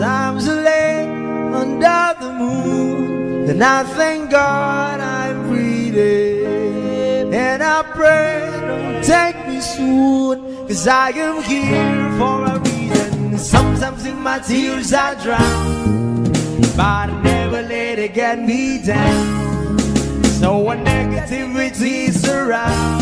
Cause I'm under the moon And I thank God I'm breathing. And I pray don't take me soon Cause I am here for a reason. Sometimes in my tears I drown But I never let it get me down. So when negativity surrounds